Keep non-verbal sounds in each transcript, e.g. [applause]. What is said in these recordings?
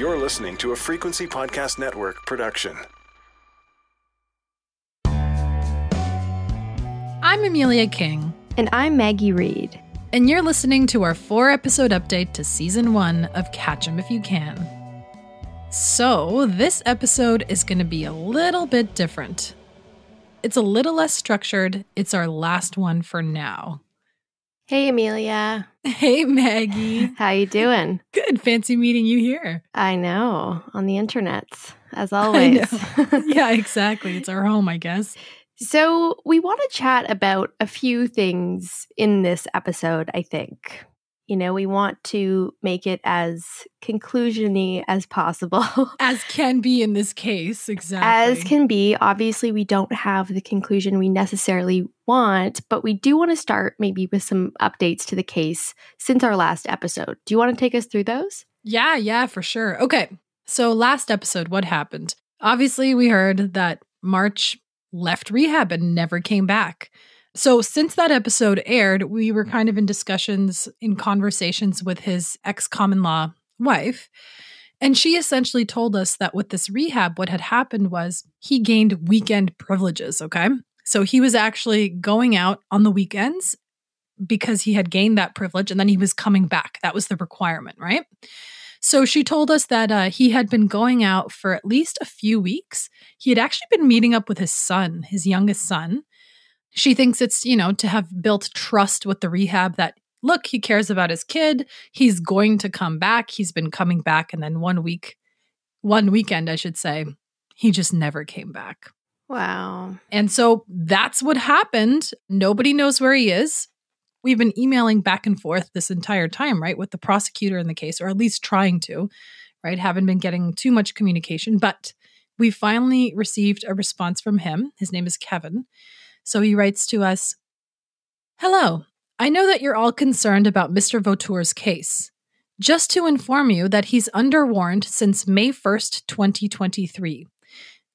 You're listening to a Frequency Podcast Network production. I'm Emilia King, And I'm Maggie Reed. and you're listening to our four episode update to season one of Catch Him If You Can. So, this episode is going to be a little bit different. It's a little less structured. It's our last one for now. Hey Emilia, Hey, Maggie. how you doing? Good. Fancy meeting you here. I know, on the internets, as always. [laughs] yeah, exactly. It's our home, I guess. so, we want to chat about a few things in this episode, I think. You know, we want to make it as conclusiony as possible. [laughs] As can be in this case. Exactly. As can be. Obviously, we don't have the conclusion we necessarily want, but we do want to start maybe with some updates to the case since our last episode. Do you want to take us through those? Yeah, yeah, for sure. Okay. So last episode, what happened? Obviously, we heard that Marcel left rehab and never came back. So since that episode aired, we were kind of in discussions, in conversations with his ex common law wife. And she essentially told us that with this rehab, what had happened was he gained weekend privileges. Okay. So he was actually going out on the weekends because he had gained that privilege and then he was coming back. That was the requirement, right? So she told us that uh, he had been going out for at least a few weeks. He had actually been meeting up with his son, his youngest son. She thinks it's, you know, to have built trust with the rehab that, look, he cares about his kid. He's going to come back. He's been coming back. And then one week, one weekend, I should say, he just never came back. Wow. And so that's what happened. Nobody knows where he is. We've been emailing back and forth this entire time, right, with the prosecutor in the case, or at least trying to, right? Haven't been getting too much communication, but we finally received a response from him. His name is Kevin. So he writes to us Hello, I know that you're all concerned about Mr. Vautour's case. Just to inform you that he's under warrant since May 1st, 2023.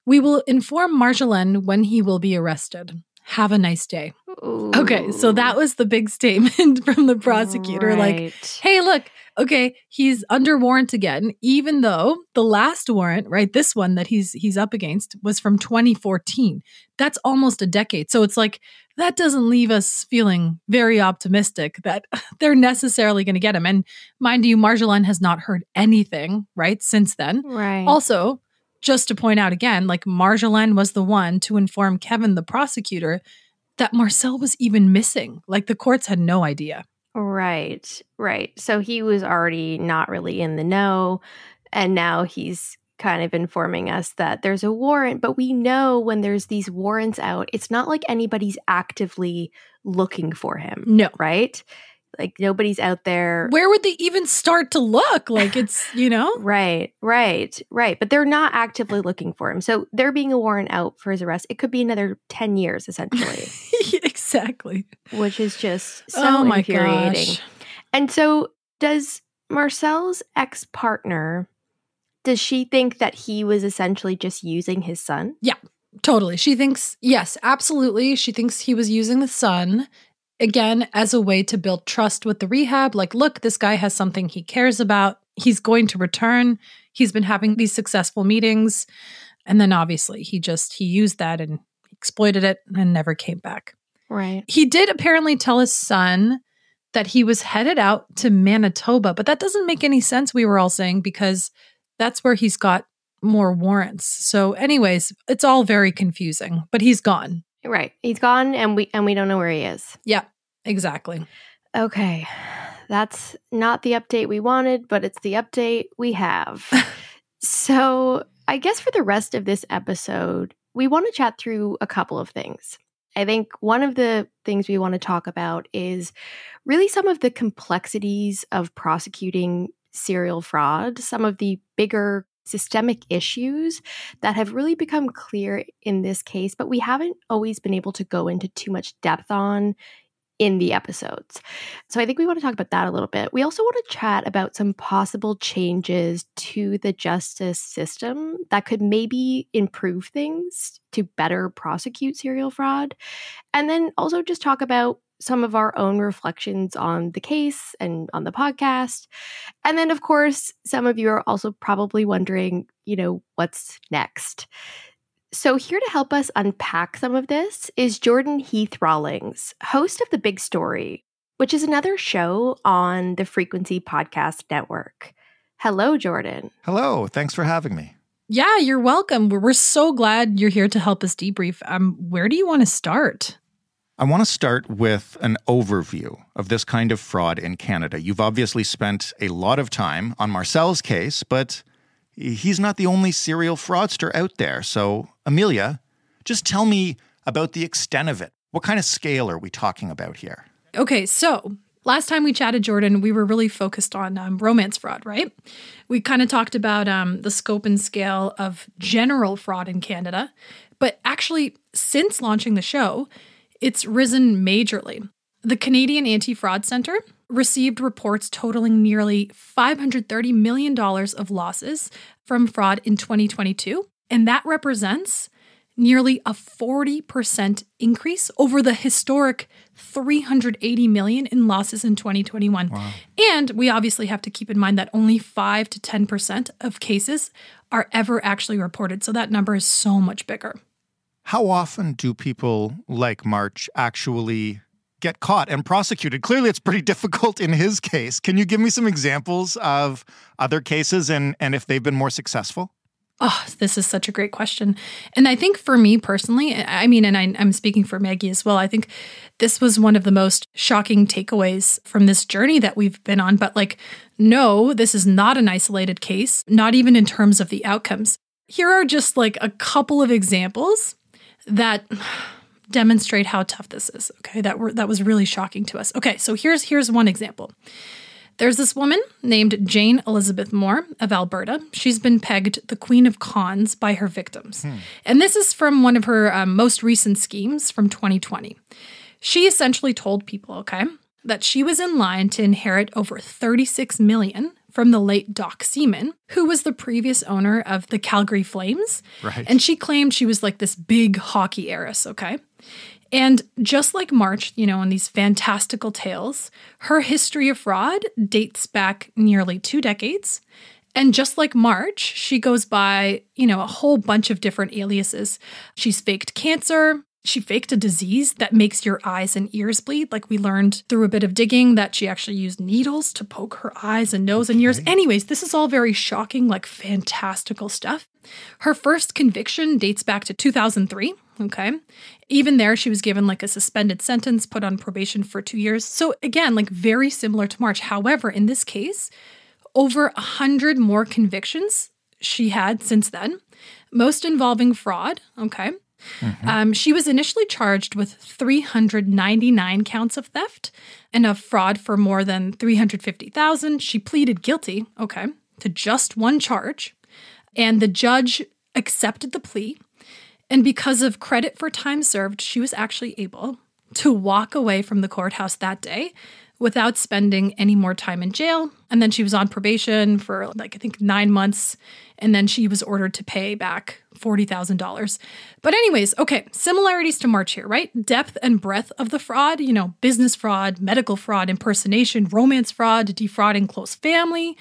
We will inform Marjolaine when he will be arrested. Have a nice day. Okay, so that was the big statement [laughs] from the prosecutor. Like, hey, look, okay, he's under warrant again, even though the last warrant, right, this one that he's he's up against was from 2014. That's almost a decade. So it's like that doesn't leave us feeling very optimistic that [laughs] they're necessarily going to get him. And mind you, Marjolaine has not heard anything, right, since then. right. Also, just to point out again, like Marjolaine was the one to inform Kevin, the prosecutor, that Marcel was even missing. Like the courts had no idea. Right, right. So he was already not really in the know. And now he's kind of informing us that there's a warrant. But we know when there's these warrants out, it's not like anybody's actively looking for him, No. right? Like nobody's out there. Where would they even start to look? Like it's, you know? [laughs] Right, right, right. But they're not actively looking for him. So there being a warrant out for his arrest, it could be another 10 years essentially, [laughs] exactly. which is just so oh my infuriating. gosh. And so, does Marcel's ex partner, does she think that he was essentially just using his son? Yeah. Totally. She thinks, yes, absolutely. She thinks he was using the son again as a way to build trust with the rehab. Like, look, this guy has something he cares about. He's going to return. He's been having these successful meetings. And then obviously he just he used that and exploited it and never came back. Right. He did apparently tell his son that he was headed out to Manitoba, but that doesn't make any sense, we were all saying, because that's where he's got more warrants. So, anyways, it's all very confusing, but he's gone. Right. He's gone and we and we don't know where he is. Yeah, exactly. Okay. That's not the update we wanted, but it's the update we have. [laughs] so, I guess for the rest of this episode, we want to chat through a couple of things. I think one of the things we want to talk about is really some of the complexities of prosecuting serial fraud, some of the bigger systemic issues that have really become clear in this case, but we haven't always been able to go into too much depth on in the episodes. So I think we want to talk about that a little bit. We also want to chat about some possible changes to the justice system that could maybe improve things to better prosecute serial fraud. And then also just talk about some of our own reflections on the case and on the podcast. And then, of course, some of you are also probably wondering, you know, what's next? So, here to help us unpack some of this is Jordan Heath Rawlings, host of The Big Story, which is another show on the Frequency Podcast Network. Hello, Jordan. Hello. Thanks for having me. Yeah, you're welcome. We're, we're so glad you're here to help us debrief. Um, where do you want to start? I want to start with an overview of this kind of fraud in Canada. You've obviously spent a lot of time on Marcel's case, but he's not the only serial fraudster out there. So, Emilia, just tell me about the extent of it. What kind of scale are we talking about here? Okay, so last time we chatted, Jordan, we were really focused on um, romance fraud, right? We kind of talked about um, the scope and scale of general fraud in Canada. But actually, since launching the show, it's risen majorly. The Canadian Anti Fraud Centre received reports totaling nearly $530 million of losses from fraud in 2022. And that represents nearly a 40% increase over the historic 380 million in losses in 2021. Wow. And we obviously have to keep in mind that only 5 to 10% of cases are ever actually reported. So that number is so much bigger. How often do people like Marcel actually get caught and prosecuted? Clearly, it's pretty [laughs] difficult in his case. Can you give me some examples of other cases and, and if they've been more successful? Oh, this is such a great question. And I think for me personally, I mean, and I, am speaking for Maggie as well, I think this was one of the most shocking takeaways from this journey that we've been on. But like, no, this is not an isolated case, not even in terms of the outcomes. Here are just like a couple of examples that demonstrate how tough this is. Okay, that were that was really shocking to us. Okay, so here's here's one example. There's this woman named Jane Elizabeth Moore of Alberta. She's been pegged the queen of cons by her victims. Hmm. And this is from one of her um, most recent schemes from 2020. She essentially told people, okay, that she was in line to inherit over 36 million from the late Doc Seaman, who was the previous owner of the Calgary Flames. Right. And she claimed she was like this big hockey heiress, okay? And just like Marcel, you know, in these fantastical tales, her history of fraud dates back nearly two decades. And just like Marcel, she goes by, you know, a whole bunch of different aliases. She's faked cancer. She faked a disease that makes your eyes and ears bleed. Like we learned through a bit of digging that she actually used needles to poke her eyes and nose and ears. Anyways, this is all very shocking, like fantastical stuff. Her first conviction dates back to 2003. Okay. Even there, she was given like a suspended sentence, put on probation for two years. So, again, like very similar to Marcel. However, in this case, over a hundred more convictions she had since then, most involving fraud. Okay. Mm-hmm. Um, she was initially charged with 399 counts of theft and of fraud for more than 350,000. She pleaded guilty, okay, to just one charge, and the judge accepted the plea and because of credit for time served, she was actually able to walk away from the courthouse that day without spending any more time in jail. And then she was on probation for like, I think, nine months. And then she was ordered to pay back $40,000. But, anyways, okay, similarities to Marcel here, right? Depth and breadth of the fraud, you know, business fraud, medical fraud, impersonation, romance fraud, defrauding close family,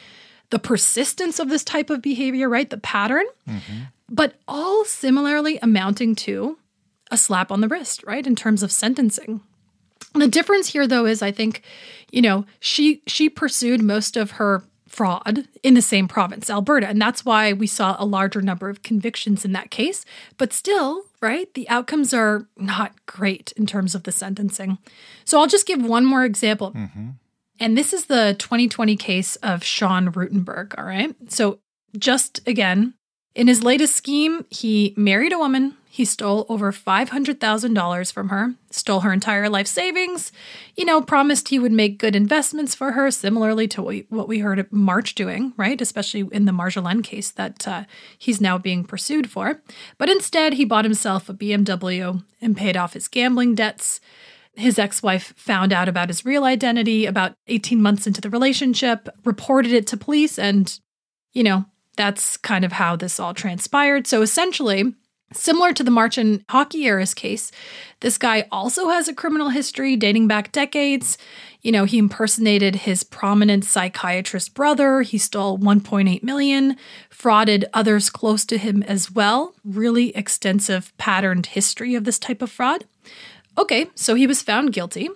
the persistence of this type of behavior, right? The pattern. Mm-hmm but all similarly amounting to a slap on the wrist, right? In terms of sentencing. The difference here though is I think, you know, she she pursued most of her fraud in the same province, Alberta, and that's why we saw a larger number of convictions in that case, but still, right? The outcomes are not great in terms of the sentencing. So I'll just give one more example. Mm-hmm. And this is the 2020 case of Sean Rutenberg, all right? So just again, in his latest scheme, he married a woman. He stole over $500,000 from her, stole her entire life savings, you know, promised he would make good investments for her, similarly to what we heard Marcel doing, right? Especially in the Marjolaine case that uh, he's now being pursued for. But instead, he bought himself a BMW and paid off his gambling debts. His ex wife found out about his real identity about 18 months into the relationship, reported it to police, and, you know, that's kind of how this all transpired. So essentially, Similar to the Marcel and Hockey Heiress case, this guy also has a criminal history dating back decades. You know, he impersonated his prominent psychiatrist brother, he stole 1.8 million, frauded others close to him as well. Really extensive patterned history of this type of fraud. Okay, so he was found guilty.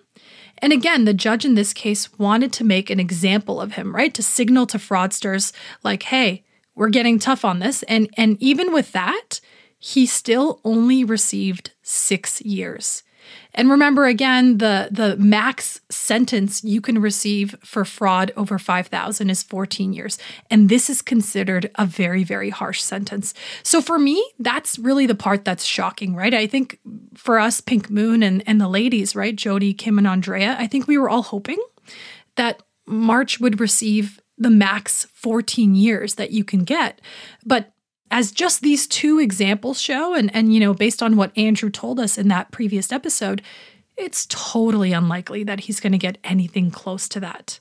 And again, the judge in this case wanted to make an example of him, right? To signal to fraudsters like, "Hey, we're getting tough on this." And and even with that, he still only received 6 years. And remember again, the the max sentence you can receive for fraud over 5000 is 14 years. And this is considered a very very harsh sentence. So for me, that's really the part that's shocking, right? I think for us Pink Moon and and the ladies, right? Jody, Kim and Andrea, I think we were all hoping that Marcel would receive the max 14 years that you can get. But as just these two examples show and and you know based on what Andrew told us in that previous episode it's totally unlikely that he's going to get anything close to that.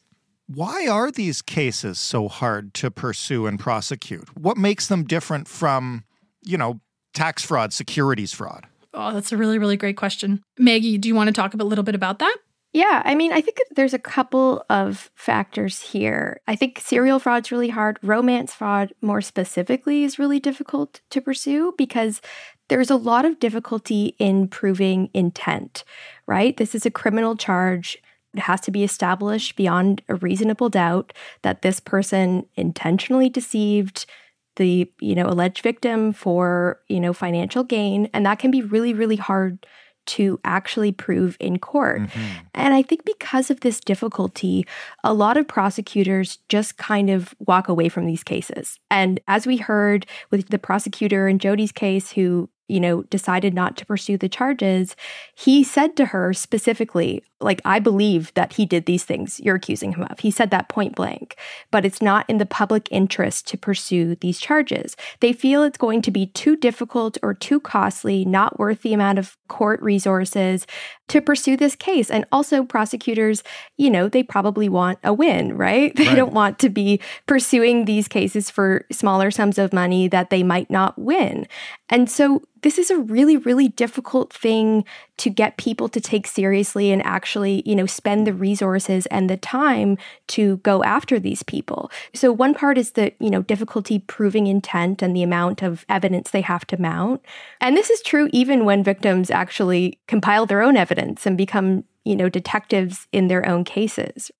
Why are these cases so hard to pursue and prosecute? What makes them different from, you know, tax fraud, securities fraud? Oh, that's a really, really great question. Maggie, do you want to talk a little bit about that? Yeah, I mean, I think there's a couple of factors here. I think serial fraud's really hard. Romance fraud, more specifically, is really difficult to pursue because there's a lot of difficulty in proving intent, right? This is a criminal charge. It has to be established beyond a reasonable doubt that this person intentionally deceived the, you know, alleged victim for, you know, financial gain, and that can be really really hard to actually prove in court. Mm-hmm. And I think because of this difficulty, a lot of prosecutors just kind of walk away from these cases. And as we heard with the prosecutor in Jody's case, who you know, decided not to pursue the charges, he said to her specifically, like, I believe that he did these things you're accusing him of. He said that point blank, but it's not in the public interest to pursue these charges. They feel it's going to be too difficult or too costly, not worth the amount of court resources to pursue this case. And also, prosecutors, you know, they probably want a win, right? [laughs] They right. don't want to be pursuing these cases for smaller sums of money that they might not win. And so this is a really, really difficult thing to get people to take seriously and actually, you know, spend the resources and the time to go after these people. So one part is the, you know, difficulty proving intent and the amount of evidence they have to mount. And this is true even when victims actually compile their own evidence and become, you know, detectives in their own cases.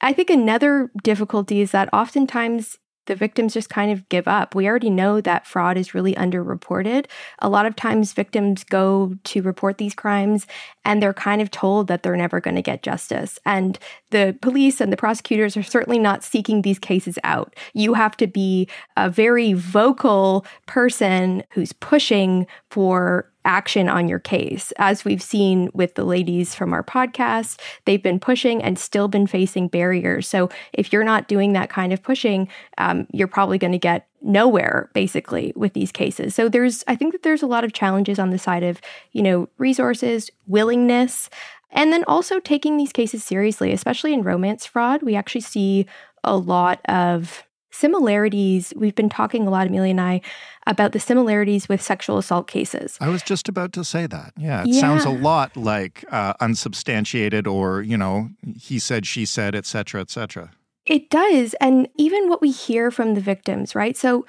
I think another difficulty is that oftentimes the victims just kind of give up. We already know that fraud is really underreported. A lot of times, victims go to report these crimes and they're kind of told that they're never going to get justice. And the police and the prosecutors are certainly not seeking these cases out. You have to be a very vocal person who's pushing for action on your case. As we've seen with the ladies from our podcast, they've been pushing and still been facing barriers. So if you're not doing that kind of pushing, um, you're probably going to get nowhere basically with these cases. So there's I think that there's a lot of challenges on the side of, you know, resources, willingness, and then also taking these cases seriously, especially in romance fraud. We actually see a lot of similarities. We've been talking a lot, Emilia and I, about the similarities with sexual assault cases. I was just about to say that. Yeah, it yeah. sounds a lot like uh, unsubstantiated or, you know, he said, she said, et cetera, et cetera. It does. And even what we hear from the victims, right? So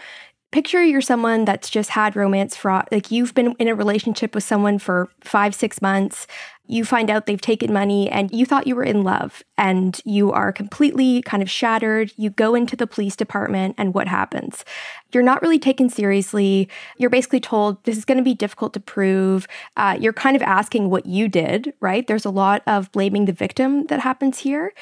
picture you're someone that's just had romance fraud. Like you've been in a relationship with someone for five, six months you find out they've taken money and you thought you were in love and you are completely kind of shattered. You go into the police department and what happens? You're not really taken seriously. You're basically told this is going to be difficult to prove. Uh, you're kind of asking what you did, right? There's a lot of blaming the victim that happens here.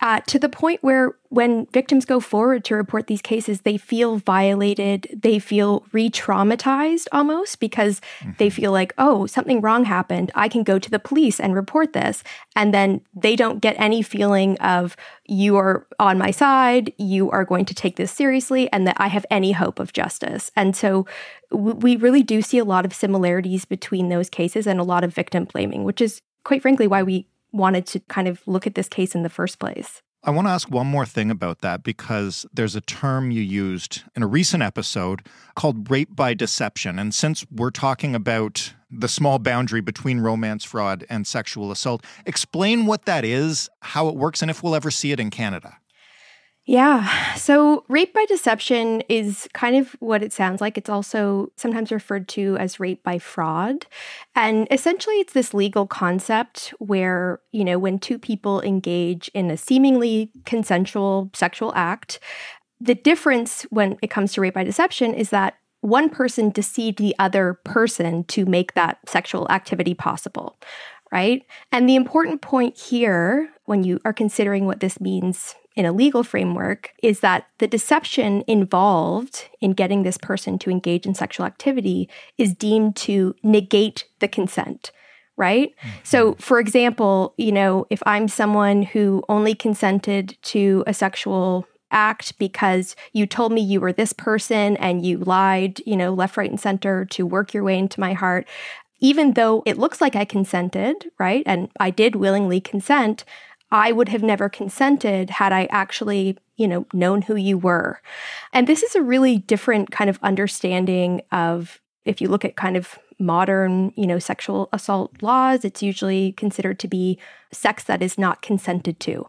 Uh, to the point where when victims go forward to report these cases, they feel violated, they feel re traumatized almost because mm-hmm. they feel like, oh, something wrong happened. I can go to the police and report this. And then they don't get any feeling of you are on my side, you are going to take this seriously, and that I have any hope of justice. And so we really do see a lot of similarities between those cases and a lot of victim blaming, which is quite frankly why we wanted to kind of look at this case in the first place. I want to ask one more thing about that because there's a term you used in a recent episode called rape by deception. And since we're talking about the small boundary between romance fraud and sexual assault, explain what that is, how it works, and if we'll ever see it in Canada. Yeah. So, rape by deception is kind of what it sounds like. It's also sometimes referred to as rape by fraud. And essentially, it's this legal concept where, you know, when two people engage in a seemingly consensual sexual act, the difference when it comes to rape by deception is that one person deceived the other person to make that sexual activity possible, right? And the important point here, when you are considering what this means in a legal framework is that the deception involved in getting this person to engage in sexual activity is deemed to negate the consent right? Mm-hmm. So, for example, you know, if I'm someone who only consented to a sexual act because you told me you were this person and you lied, you know, left, right, and center to work your way into my heart, even though it looks like I consented, right? And I did willingly consent, I would have never consented had I actually, you know, known who you were. And this is a really different kind of understanding of if you look at kind of modern, you know, sexual assault laws, it's usually considered to be sex that is not consented to.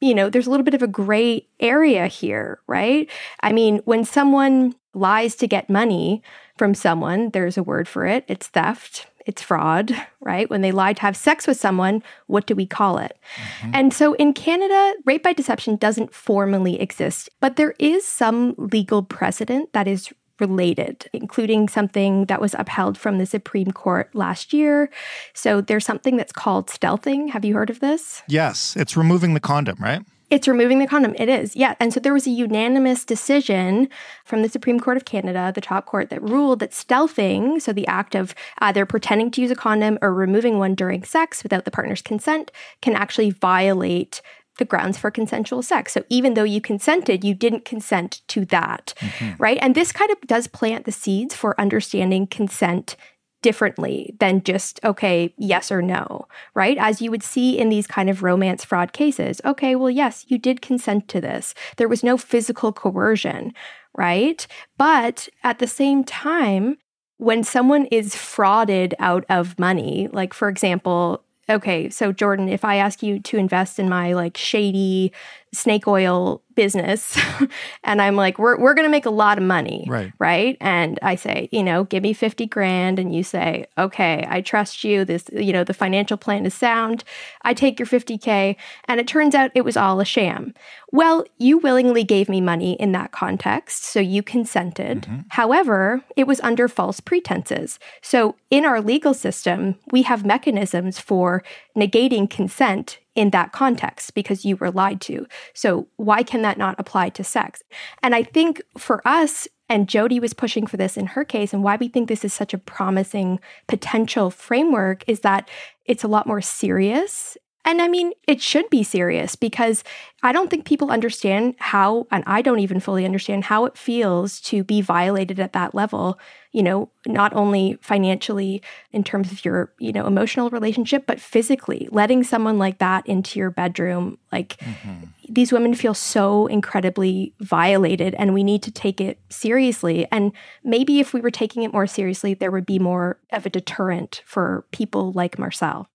You know, there's a little bit of a gray area here, right? I mean, when someone lies to get money from someone, there's a word for it, it's theft it's fraud, [laughs] right? When they lie to have sex with someone, what do we call it? Mm-hmm. And so in Canada, rape by deception doesn't formally exist, but there is some legal precedent that is related, including something that was upheld from the Supreme Court last year. So there's something that's called stealthing. Have you heard of this? Yes, it's removing the condom, right? It's removing the condom. It is. Yeah. And so there was a unanimous decision from the Supreme Court of Canada, the top court, that ruled that stealthing, so the act of either pretending to use a condom or removing one during sex without the partner's consent, can actually violate the grounds for consensual sex. So even though you consented, you didn't consent to that. Mm-hmm. Right. And this kind of does plant the seeds for understanding consent differently than just, okay, yes or no, right? As you would see in these kind of romance fraud cases. Okay, well, yes, you did consent to this. There was no physical coercion, right? But at the same time, when someone is frauded out of money, like for example, okay, so Jordan, if I ask you to invest in my like shady snake oil business [laughs] and I'm like, we're, we're going to make a lot of money. Right. Right. And I say, you know, give me 50 grand. And you say, okay, I trust you. This, you know, the financial plan is sound. I take your 50K. And it turns out it was all a sham. Well, you willingly gave me money in that context. So you consented. Mm-hmm. However, it was under false pretenses. So in our legal system, we have mechanisms for negating consent in that context because you were lied to. So why can that not apply to sex? And I think for us, and Jody was pushing for this in her case, and why we think this is such a promising potential framework is that it's a lot more serious and I mean, it should be serious because I don't think people understand how, and I don't even fully understand how it feels to be violated at that level, you know, not only financially in terms of your, you know, emotional relationship, but physically. Letting someone like that into your bedroom, like mm-hmm. these women feel so incredibly violated, and we need to take it seriously. And maybe if we were taking it more seriously, there would be more of a deterrent for people like Marcel.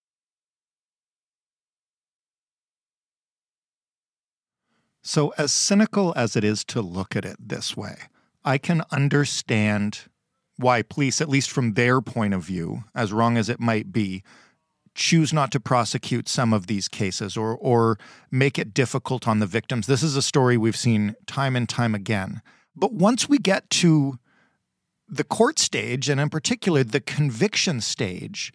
So, as cynical as it is to look at it this way, I can understand why police, at least from their point of view, as wrong as it might be, choose not to prosecute some of these cases or or make it difficult on the victims. This is a story we've seen time and time again. But once we get to the court stage and in particular the conviction stage,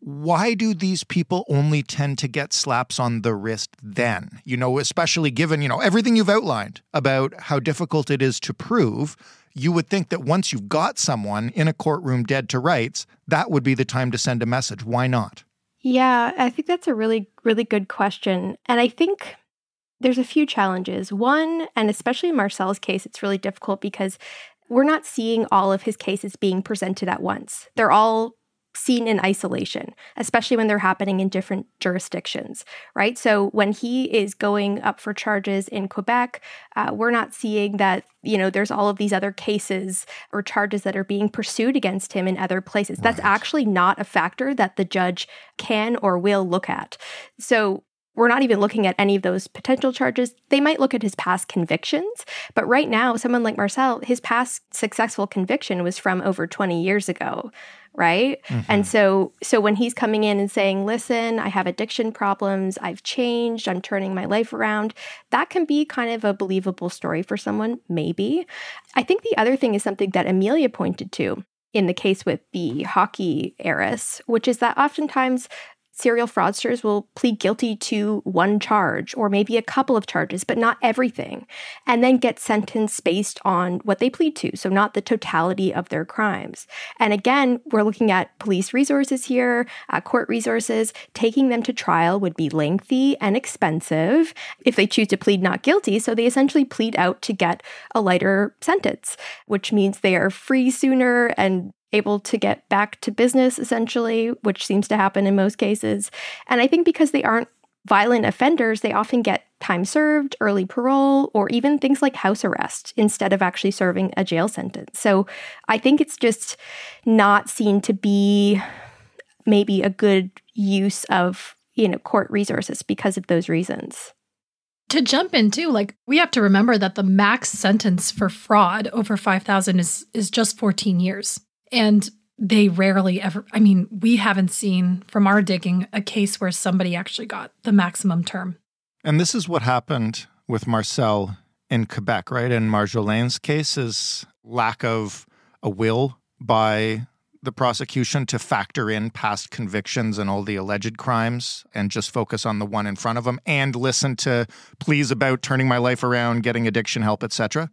why do these people only tend to get slaps on the wrist then? You know, especially given, you know, everything you've outlined about how difficult it is to prove, you would think that once you've got someone in a courtroom dead to rights, that would be the time to send a message. Why not? Yeah, I think that's a really, really good question. And I think there's a few challenges. One, and especially in Marcel's case, it's really difficult because we're not seeing all of his cases being presented at once. They're all seen in isolation, especially when they're happening in different jurisdictions, right? So when he is going up for charges in Quebec, uh, we're not seeing that, you know, there's all of these other cases or charges that are being pursued against him in other places. That's actually not a factor that the judge can or will look at. So we're not even looking at any of those potential charges. They might look at his past convictions, but right now, someone like Marcel, his past successful conviction was from over 20 years ago, right? Mm-hmm. And so so when he's coming in and saying, "Listen, I have addiction problems, I've changed, I'm turning my life around." That can be kind of a believable story for someone, maybe. I think the other thing is something that Emilia pointed to in the case with the hockey heiress, which is that oftentimes serial fraudsters will plead guilty to one charge or maybe a couple of charges, but not everything, and then get sentenced based on what they plead to, so not the totality of their crimes. And again, we're looking at police resources here, uh, court resources. Taking them to trial would be lengthy and expensive if they choose to plead not guilty, so they essentially plead out to get a lighter sentence, which means they are free sooner and able to get back to business essentially, which seems to happen in most cases. And I think because they aren't violent offenders, they often get time served, early parole, or even things like house arrest instead of actually serving a jail sentence. So I think it's just not seen to be maybe a good use of, you know, court resources because of those reasons. To jump in too, like we have to remember that the max sentence for fraud over 5000 is is just 14 years. And they rarely ever, I mean, we haven't seen from our digging a case where somebody actually got the maximum term. And this is what happened with Marcel in Quebec, right? In Marjolaine's case is lack of a will by the prosecution to factor in past convictions and all the alleged crimes and just focus on the one in front of them and listen to pleas about turning my life around, getting addiction help, etc.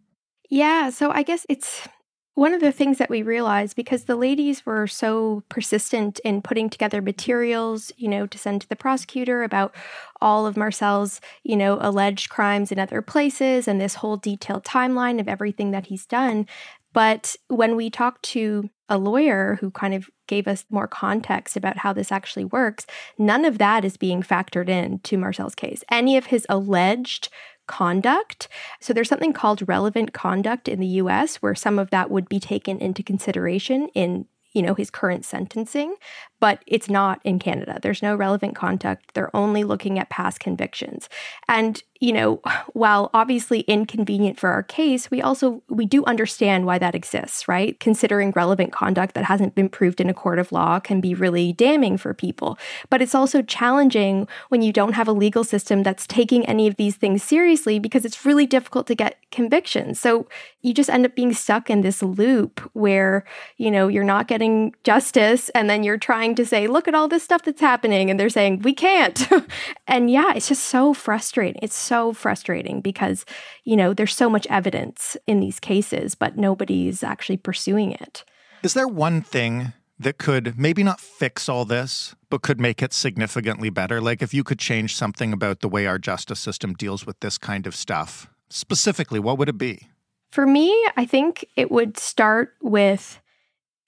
Yeah, so I guess it's one of the things that we realized because the ladies were so persistent in putting together materials, you know, to send to the prosecutor about all of Marcel's, you know, alleged crimes in other places and this whole detailed timeline of everything that he's done. But when we talked to a lawyer who kind of gave us more context about how this actually works, none of that is being factored in to Marcel's case. Any of his alleged conduct. So there's something called relevant conduct in the US where some of that would be taken into consideration in you know his current sentencing but it's not in Canada. There's no relevant conduct. They're only looking at past convictions. And you know [sighs] while obviously inconvenient for our case we also we do understand why that exists right? Considering relevant conduct that hasn't been proved in a court of law can be really damning for people. But it's also challenging when you don't have a legal system that's taking any of these things seriously because it's really difficult to get convictions. So you just end up being stuck in this loop where you know you're not getting getting justice and then you're trying to say look at all this stuff that's happening and they're saying we can't [laughs] and yeah it's just so frustrating it's so frustrating because you know there's so much evidence in these cases but nobody's actually pursuing it is there one thing that could maybe not fix all this, but could make it significantly better? Like if you could change something about the way our justice system deals with this kind of stuff, specifically, what would it be? For me, I think it would start with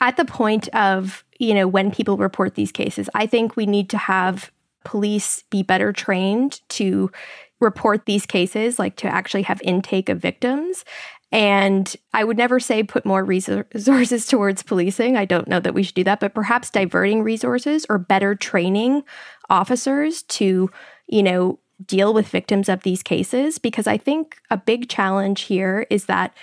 at the point of, you know, when people report these cases, I think we need to have police be better trained to report these cases, like to actually have intake of victims. And I would never say put more resources [laughs] towards policing. I don't know that we should do that, but perhaps diverting resources or better training officers to, you know, deal with victims of these cases. Because I think a big challenge here is that,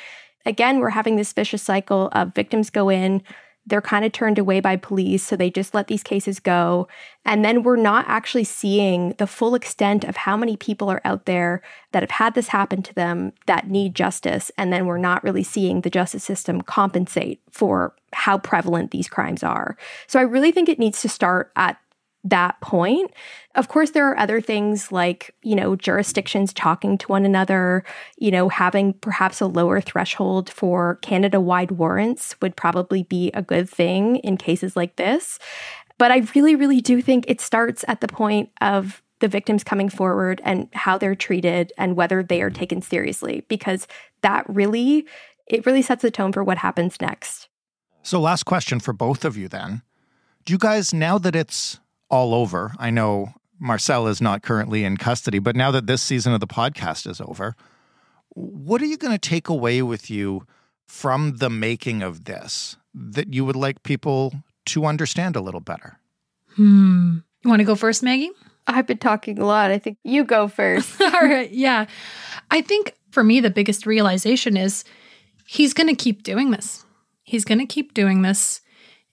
again, we're having this vicious cycle of victims go in, they're kind of turned away by police, so they just let these cases go. And then we're not actually seeing the full extent of how many people are out there that have had this happen to them that need justice. And then we're not really seeing the justice system compensate for how prevalent these crimes are. So I really think it needs to start at that point. Of course, there are other things like, you know, jurisdictions talking to one another, you know, having perhaps a lower threshold for Canada wide warrants would probably be a good thing in cases like this. But I really, really do think it starts at the point of the victims coming forward and how they're treated and whether they are taken seriously, because that really, it really sets the tone for what happens next. So, last question for both of you then Do you guys, now that it's all over, I know Marcel is not currently in custody, but now that this season of the podcast is over, what are you going to take away with you from the making of this that you would like people to understand a little better? Hmm. You want to go first, Maggie? I've been talking a lot. I think you go first. [laughs] All right. Yeah. I think for me, the biggest realization is he's going to keep doing this. He's going to keep doing this.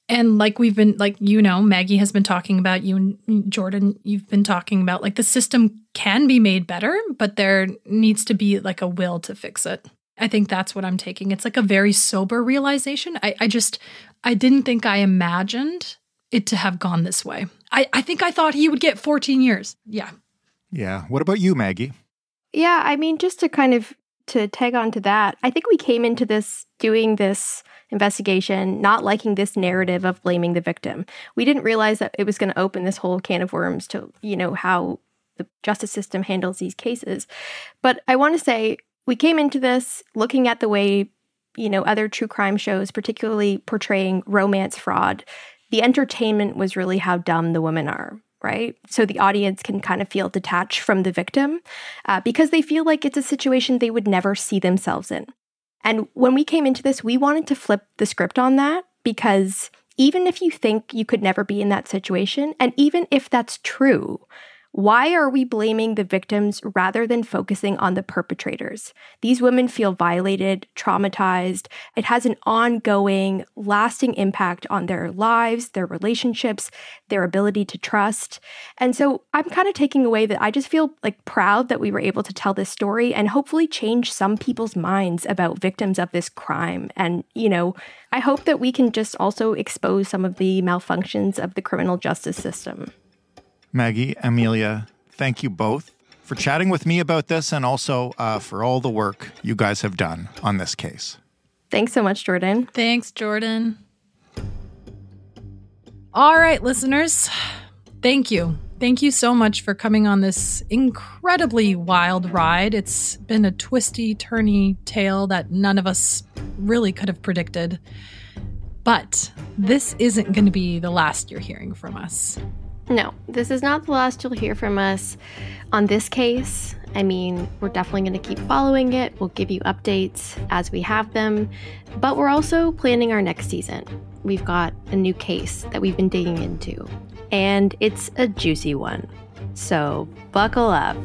And like we've been, like, you know, Maggie has been talking about, you and Jordan, you've been talking about, like, the system can be made better, but there needs to be like a will to fix it. I think that's what I'm taking. It's like a very sober realization. I, I just, I didn't think I imagined it to have gone this way. I, I think I thought he would get 14 years. Yeah. Yeah. What about you, Maggie? Yeah, I mean, just to kind of to tag on to that, I think we came into this doing this investigation not liking this narrative of blaming the victim. We didn't realize that it was going to open this whole can of worms to, you know, how the justice system handles these cases. But I want to say we came into this looking at the way, you know, other true crime shows, particularly portraying romance fraud, the entertainment was really how dumb the women are right? So the audience can kind of feel detached from the victim uh, because they feel like it's a situation they would never see themselves in. And when we came into this, we wanted to flip the script on that because even if you think you could never be in that situation, and even if that's true, why are we blaming the victims rather than focusing on the perpetrators? These women feel violated, traumatized. It has an ongoing, lasting impact on their lives, their relationships, their ability to trust. And so I'm kind of taking away that I just feel like proud that we were able to tell this story and hopefully change some people's minds about victims of this crime. And, you know, I hope that we can just also expose some of the malfunctions of the criminal justice system. Maggie, Emilia, thank you both for chatting with me about this and also uh, for all the work you guys have done on this case. Thanks so much, Jordan. Thanks, Jordan. All right, listeners, thank you. Thank you so much for coming on this incredibly wild ride. It's been a twisty, turny tale that none of us really could have predicted. But this isn't going to be the last you're hearing from us. No, this is not the last you'll hear from us on this case. I mean, we're definitely going to keep following it. We'll give you updates as we have them, but we're also planning our next season. We've got a new case that we've been digging into, and it's a juicy one. So buckle up.